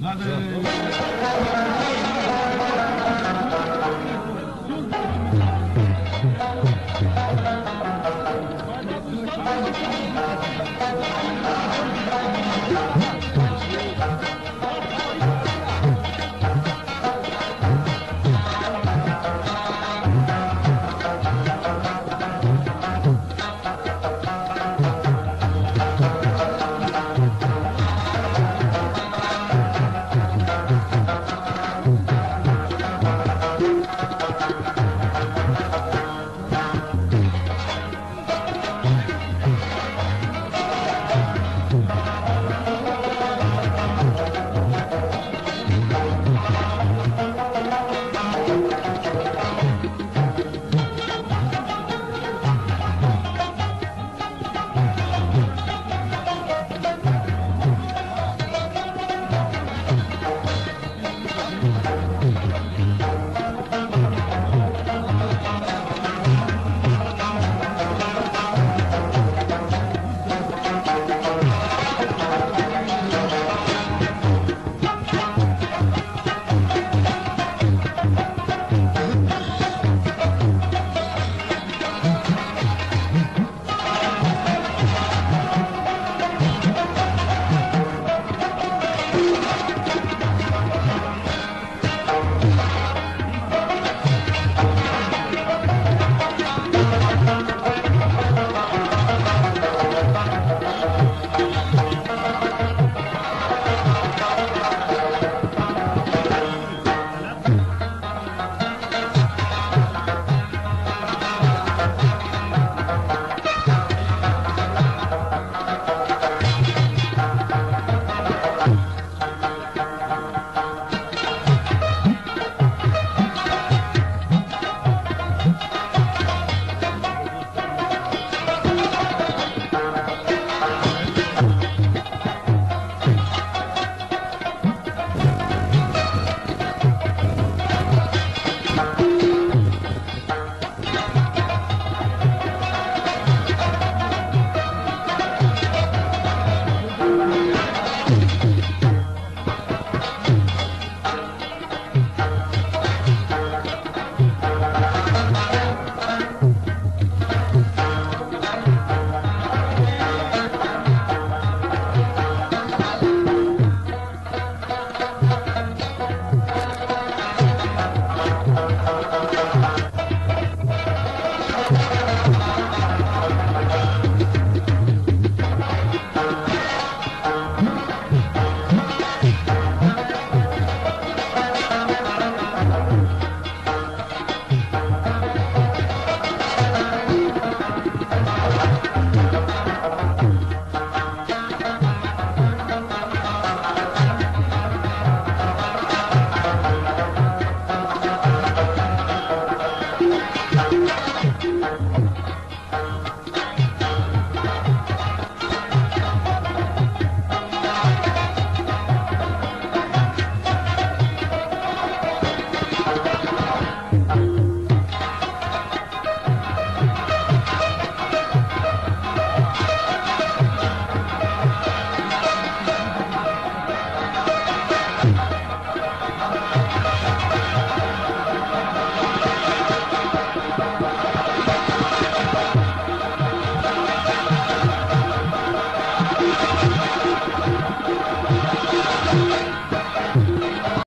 Nada.